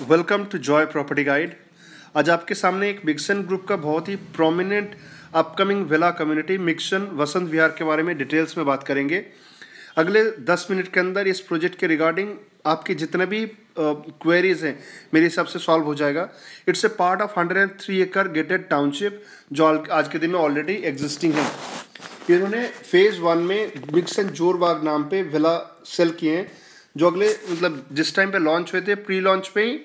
Welcome to Joy property guide. आज आपके सामने एक मिक्सन ग्रुप का बहुत ही prominent upcoming villa community मिक्सन Vasant Vihar के बारे में डिटेल्स में बात करेंगे। अगले 10 मिनट के अंदर इस प्रोजेक्ट के रिगार्डिंग आपके जितने भी क्वेरीज हैं, मेरे हिसाब से सॉल्व हो जाएगा। It's a part of hundred and three acre gated township जो आज के दिन में ऑलरेडी एग्जिस्टिंग है। इन्होंने फ़ेज़ वन में मिक्सन जोरबाग नाम पे विला सेल किए हैं, जो अगले मतलब जिस टाइम पे लॉन्च हुए थे प्री लॉन्च पे ही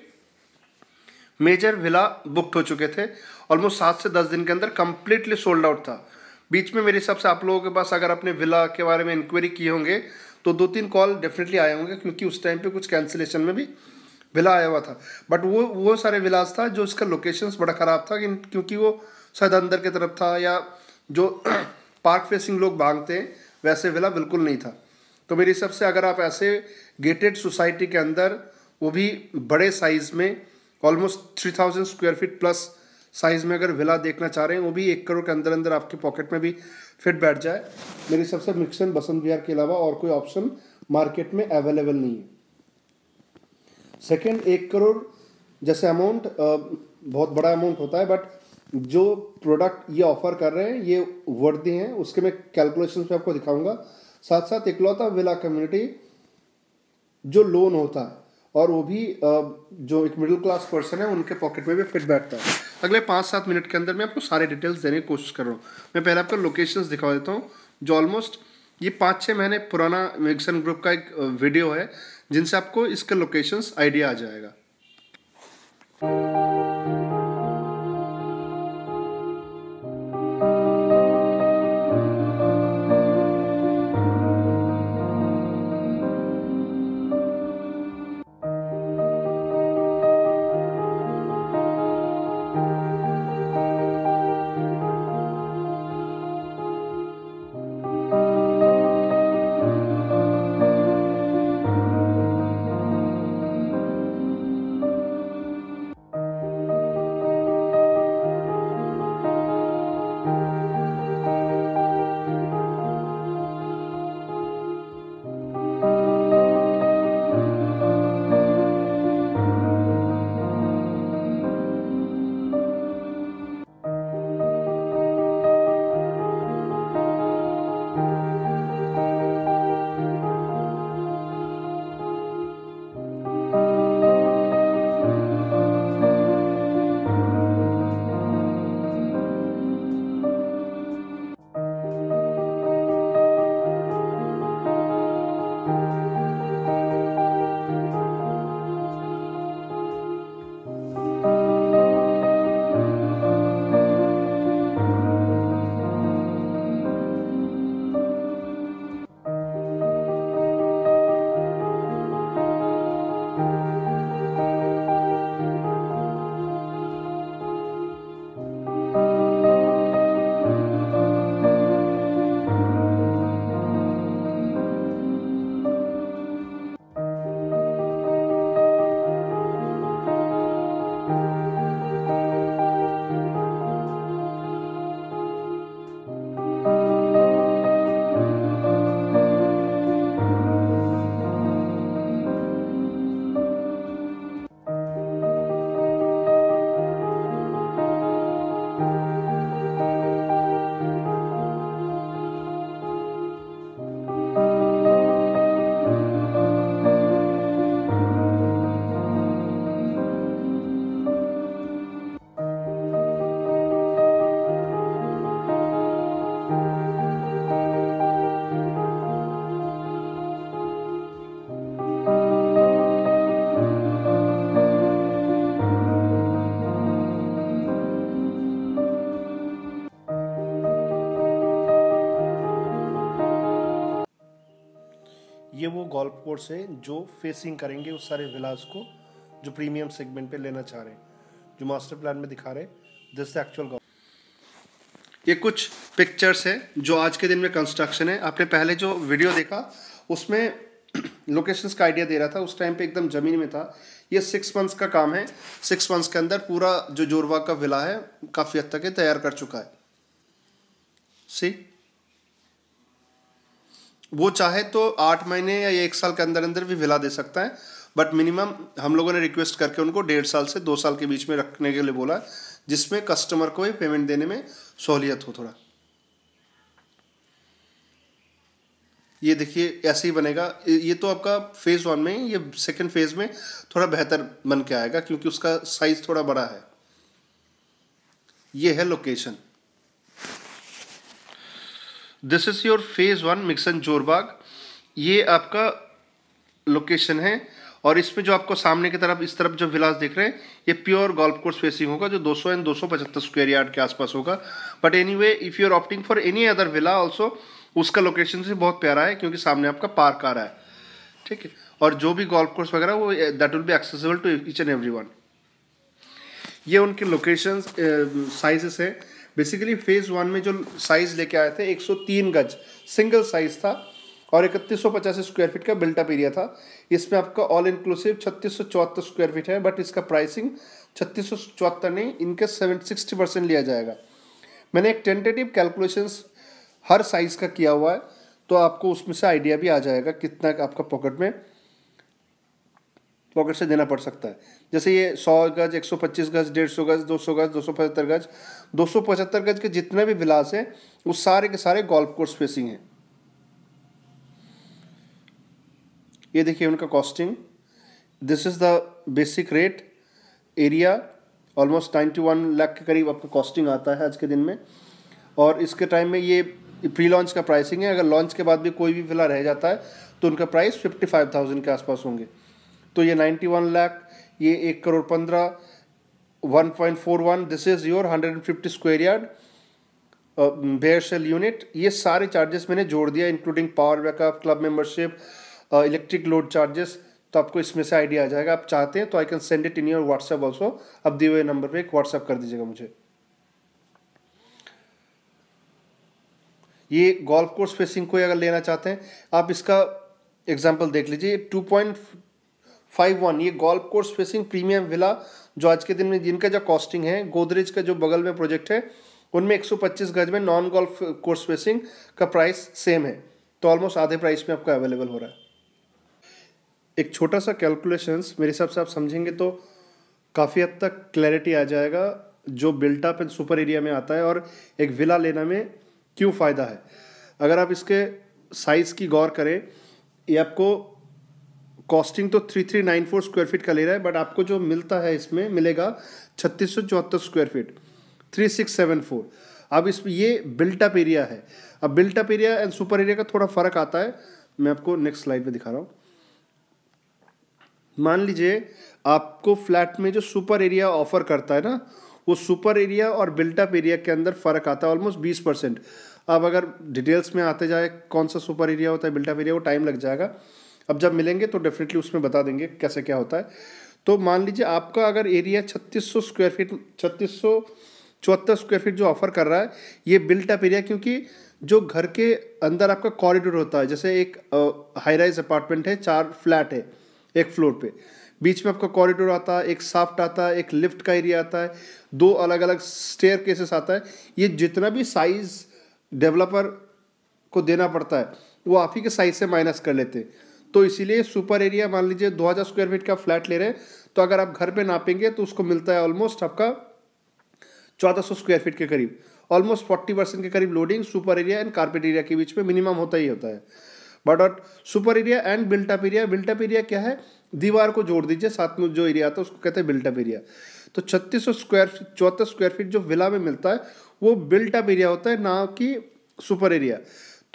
मेजर विला बुकड हो चुके थे। ऑलमोस्ट सात से दस दिन के अंदर कम्प्लीटली सोल्ड आउट था। बीच में मेरे हिसाब से आप लोगों के पास अगर अपने विला के बारे में इंक्वायरी किए होंगे तो दो तीन कॉल डेफिनेटली आए होंगे, क्योंकि उस टाइम पे कुछ कैंसिलेशन में भी विला आया हुआ था। बट वो वो सारे विलास था जो उसका लोकेशन बड़ा ख़राब था क्योंकि वो शायद अंदर की तरफ़ था या जो पार्क फेसिंग लोग भागते हैं, वैसे विला बिल्कुल नहीं था। तो मेरे हिसाब से अगर आप ऐसे गेटेड सोसाइटी के अंदर, वो भी बड़े साइज़ में almost three thousand square feet plus size में अगर विला देखना चाह रहे हैं, वो भी एक करोड़ के अंदर अंदर आपके पॉकेट में भी फिट बैठ जाए। मेरे हिसाब से मिक्सन बसंत विहार के अलावा और कोई ऑप्शन मार्केट में अवेलेबल नहीं है। सेकेंड एक करोड़ जैसे अमाउंट बहुत बड़ा अमाउंट होता है बट जो प्रोडक्ट ये ऑफ़र कर रहे हैं, ये वर्दी हैं, उसके मैं कैलकुलेशन पे आपको दिखाऊँगा। साथ साथ इकलौता विला कम्युनिटी जो लोन होता है और वो भी जो एक मिडिल क्लास पर्सन है, उनके पॉकेट में भी फिट बैठता है। अगले पाँच सात मिनट के अंदर मैं आपको सारे डिटेल्स देने की कोशिश कर रहा हूँ। मैं पहले आपको लोकेशंस दिखा देता हूँ, जो ऑलमोस्ट ये पाँच छः महीने पुराना मिक्सन ग्रुप का एक वीडियो है, जिनसे आपको इसके लोकेशंस आइडिया आ जाएगा। गोल्फ कोर्स है, जो फेसिंग करेंगे उस सारे विलास को, जो प्रीमियम सेगमेंट पे लेना चाह रहे हैं। जो मास्टर प्लान में दिखा रहे हैं दिस एक्चुअल गोल्फ ये कुछ पिक्चर्स हैं, जो आज के दिन में कंस्ट्रक्शन है। आपने पहले जो वीडियो देखा, उसमें लोकेशंस का आइडिया दे रहा था, उस टाइम पे एकदम ज़मीन में था। ये सिक्स मंथ्स का काम है। सिक्स मंथ्स के अंदर पूरा जो जोरवा का विला है, काफ़ी हद तक तैयार कर चुका है। सी वो चाहे तो आठ महीने या एक साल के अंदर अंदर भी विला दे सकता है बट मिनिमम हम लोगों ने रिक्वेस्ट करके उनको डेढ़ साल से दो साल के बीच में रखने के लिए बोला, जिसमें कस्टमर को भी पेमेंट देने में सहूलियत हो थोड़ा। ये देखिए, ऐसे ही बनेगा। ये तो आपका फ़ेज़ वन में ये सेकंड फ़ेज़ में थोड़ा बेहतर बन के आएगा, क्योंकि उसका साइज़ थोड़ा बड़ा है। ये है location this is your phase one मिक्सन Jorbagh ये आपका लोकेशन है और इसमें जो आपको सामने की तरफ़, इस तरफ़ जो विलास देख रहे हैं, ये प्योर गोल्फ कोर्स फेसिंग होगा, जो 200 एंड 275 स्क्वायर यार्ड के आसपास होगा। But anyway if you are opting for any other villa also उसका लोकेशन से बहुत प्यारा है, क्योंकि सामने आपका पार्क आ रहा है। ठीक है? और जो भी गोल्फ कोर्स वगैरह, वो that will be accessible to each and every ये उनके लोकेशन साइजेस है। बेसिकली फ़ेज़ वन में जो साइज़ लेके आए थे 103 गज। सिंगल साइज़ था और इकतीस सौ पचासी स्क्वायर फीट का बिल्टअप एरिया था। इसमें आपका ऑल इंक्लूसिव छत्तीस सौ स्क्वायर फीट है बट इसका प्राइसिंग छत्तीस नहीं, इनके सेवन सिक्सटी परसेंट लिया जाएगा। मैंने एक टेंटेटिव कैलकुलेशंस हर साइज़ का किया हुआ है तो आपको उसमें से आइडिया भी आ जाएगा कितना आपका पॉकेट में पॉकेट से देना पड़ सकता है। जैसे ये सौ गज, एक सौ पच्चीस गज, डेढ़ सौ गज, दो सौ गज, दो सौ पचहत्तर गज, दो सौ पचहत्तर गज के जितने भी विलास हैं वो सारे के सारे गोल्फ कोर्स फेसिंग हैं। ये देखिए उनका costing this is the basic rate area almost ninety one lakh के करीब आपका कॉस्टिंग आता है आज के दिन में। और इसके टाइम में ये प्री लॉन्च का प्राइसिंग है। अगर लॉन्च के बाद भी कोई भी विला रह जाता है तो उनका प्राइस फिफ्टी फाइव थाउज़ेंड के आसपास होंगे। तो ये नाइन्टी वन लाख ये एक करोड़ पंद्रह one point four one this is your hundred and fifty square yard bare sale unit ये सारे चार्जेस मैंने जोड़ दिया including power backup club membership electric load charges तो आपको इसमें से आइडिया आ जाएगा। आप चाहते हैं तो I can send it in your WhatsApp also अब दिए हुए नंबर पे एक व्हाट्सएप कर दीजिएगा मुझे। ये गोल्फ कोर्स फेसिंग कोई अगर लेना चाहते हैं, आप इसका एग्ज़ाम्पल देख लीजिए। टू पॉइंट फाइव वन, ये golf course facing premium villa जो आज के दिन में, जिनका जो कॉस्टिंग है, गोदरेज का जो बगल में प्रोजेक्ट है, उनमें 125 गज में नॉन गोल्फ कोर्स फेसिंग का प्राइस सेम है। तो ऑलमोस्ट आधे प्राइस में आपका अवेलेबल हो रहा है। एक छोटा सा कैलकुलेशंस मेरे हिसाब से आप समझेंगे तो काफ़ी हद तक क्लैरिटी आ जाएगा, जो बिल्टअप एंड सुपर एरिया में आता है और एक विला लेना में क्यों फ़ायदा है। अगर आप इसके साइज़ की गौर करें, ये आपको कॉस्टिंग तो three three nine four square feet का ले रहा है बट आपको जो मिलता है इसमें, मिलेगा छत्तीस सौ चौहत्तर square feet three six seven four अब इस, ये बिल्टअप एरिया है। अब built up area and super area का थोड़ा फ़र्क आता है। मैं आपको नेक्स्ट स्लाइड पे दिखा रहा हूँ। मान लीजिए, आपको फ्लैट में जो सुपर एरिया ऑफ़र करता है ना, वो सुपर एरिया और बिल्टअप एरिया के अंदर फ़र्क आता है ऑलमोस्ट बीस परसेंट। अब अगर डिटेल्स में आते जाए, कौन सा सुपर एरिया होता है बिल्टअप एरिया वो टाइम लग जाएगा। अब जब मिलेंगे तो डेफिनेटली उसमें बता देंगे कैसे क्या होता है। तो मान लीजिए आपका अगर एरिया छत्तीस सौ स्क्वायर फीट छत्तीस सौ चौहत्तर स्क्वायर फीट जो ऑफ़र कर रहा है, ये बिल्टअप एरिया क्योंकि जो घर के अंदर आपका कॉरिडोर होता है, जैसे एक हाई राइज अपार्टमेंट है, चार फ्लैट है, एक फ्लोर पे। बीच में आपका कॉरिडोर आता है, एक साफ्ट आता है, एक लिफ्ट का एरिया आता है, दो अलग अलग स्टेयर केसेस आता है, ये जितना भी साइज़ डेवलपर को देना पड़ता है, वो आप ही के साइज़ से माइनस कर लेते हैं। तो इसीलिए सुपर एरिया, मान लीजिए 2000 स्क्वायर फीट का फ्लैट ले रहे हैं तो अगर आप घर पे नापेंगे तो उसको मिलता है ऑलमोस्ट आपका 1400 स्क्वायर फीट के करीब। ऑलमोस्ट 40 परसेंट के करीब loading super area and carpet area के बीच में मिनिमम होता ही होता है। बट और super area and built up area built up area क्या है? दीवार को जोड़ दीजिए, साथ में जो एरिया आता है उसको कहते हैं बिल्टअप एरिया तो छत्तीस स्क्वायर चौहत्तर स्क्वायर फीट जो विला में मिलता है, वो बिल्टअप एरिया होता है, ना कि सुपर एरिया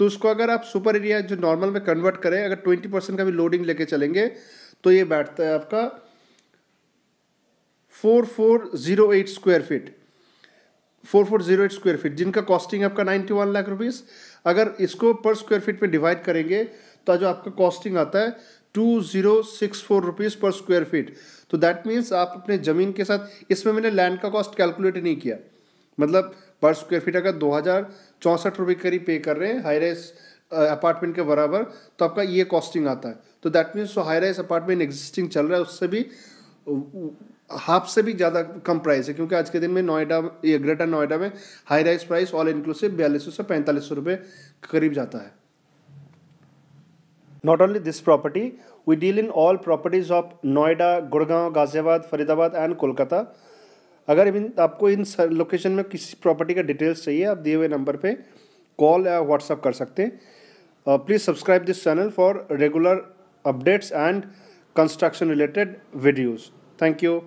तो उसको अगर आप सुपर एरिया जो नॉर्मल में कन्वर्ट करें, अगर ट्वेंटी परसेंट का भी लोडिंग लेके चलेंगे तो ये बैठता है आपका four four zero eight square feet four four zero eight square feet जिनका कॉस्टिंग आपका नाइन्टी वन लाख रुपीज़ अगर इसको पर स्क्वायर फीट में डिवाइड करेंगे तो जो आपका कॉस्टिंग आता है two zero six four rupees per square feet तो दैट मीन्स आप अपने ज़मीन के साथ, इसमें मैंने लैंड का कॉस्ट कैलकुलेट नहीं किया. मतलब पर स्क्वायर फीट अगर दो हज़ार चौंसठ रुपये करीब पे कर रहे हैं हाई राइज अपार्टमेंट के बराबर तो आपका ये कॉस्टिंग आता है। तो दैट मीन्स जो हाई राइज अपार्टमेंट एग्जिस्टिंग चल रहा है, उससे भी हाफ़ से भी ज़्यादा कम प्राइस है, क्योंकि आज के दिन में नोएडा, ये ग्रेटर नोएडा में high rise price all inclusive बयालीस सौ से पैंतालीस सौ रुपये करीब जाता है। Not only this property we deal in all properties of Noida, Gurgaon, Ghaziabad, Faridabad and Kolkata. अगर इन, आपको इन लोकेशन में किसी प्रॉपर्टी का डिटेल्स चाहिए, आप दिए हुए नंबर पे कॉल या व्हाट्सअप कर सकते हैं please subscribe this channel for regular updates and construction related videos thank you.